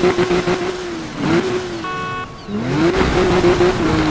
Thank you.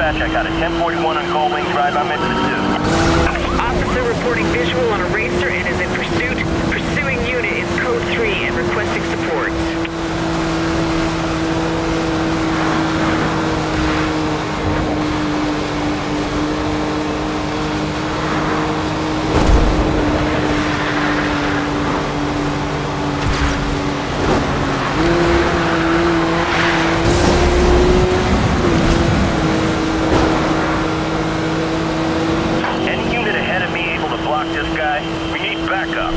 Dispatch, I got a 1041 on Goldwing Drive. I'm in pursuit. Officer reporting visual on a racer and is in pursuit. Pursuing unit is code 3 and requesting support. Any unit ahead of me able to block this guy? We need backup.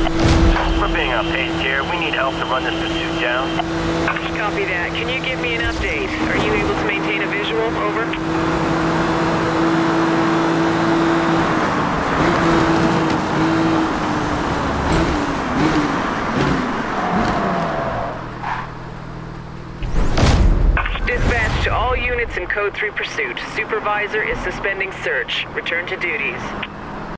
We're being outpaced here. We need help to run this pursuit down. Copy that. Can you give me an update? Are you able to maintain a visual? Over. All units in Code 3 pursuit. Supervisor is suspending search. Return to duties.